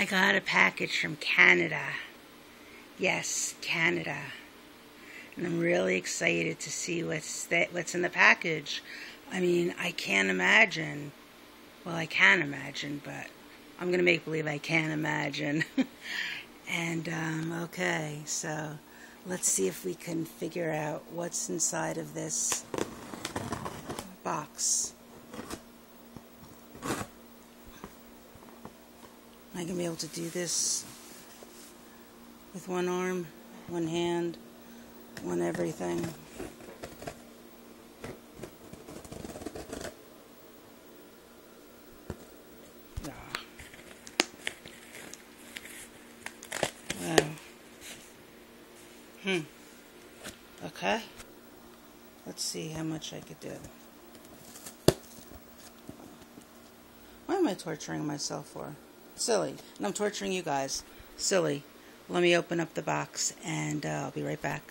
I got a package from Canada. Yes, Canada. And I'm really excited to see what's that what's in the package. I mean, I can't imagine. Well, I can imagine, but I'm going to make believe I can't imagine. and um, okay, so let's see if we can figure out what's inside of this box. I can be able to do this with one arm, one hand, one everything. Yeah. Wow. Hmm. Okay. Let's see how much I could do. Why am I torturing myself for? Silly. And I'm torturing you guys. Silly. Let me open up the box and uh, I'll be right back.